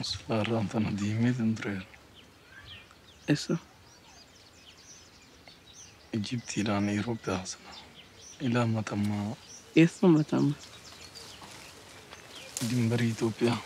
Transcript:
Sparantano dimmi dentro. Eso. جبت إلى نيروبي أصلا إلى متى ما Eso matamos. دمبر إثيوبيا